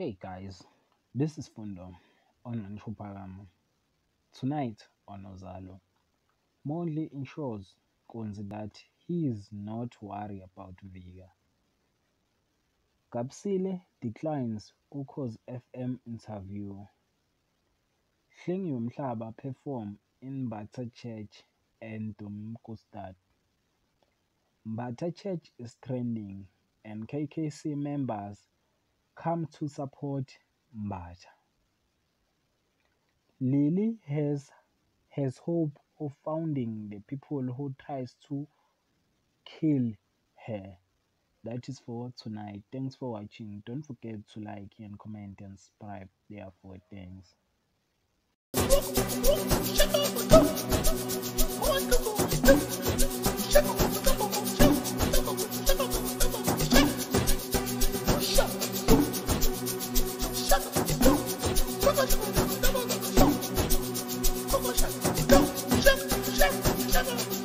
Hey guys, this is Fundo on Anshupagama. Tonight on Uzalo, Mondli ensures Nkunzi that he is not worried about Vega. Gabisile declines Ukhozi FM interview. Hlengiwe Mhlaba perform in Mbatha Church and Dumkostad. Mbatha Church is trending and KKC members come to support Mbatha. Lily has has hope of finding the people who tries to kill her. That is for tonight. Thanks for watching. Don't forget to like and comment and subscribe. Therefore, thanks. Jump, jump, jump, jump.